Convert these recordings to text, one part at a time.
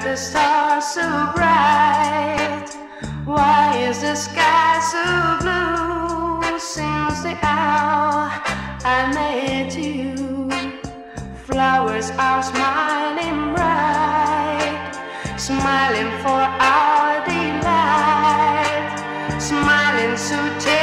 the stars so bright? Why is the sky so blue? Since the hour I met you, flowers are smiling bright, smiling for our delight, smiling so tenderly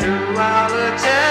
through all eternity.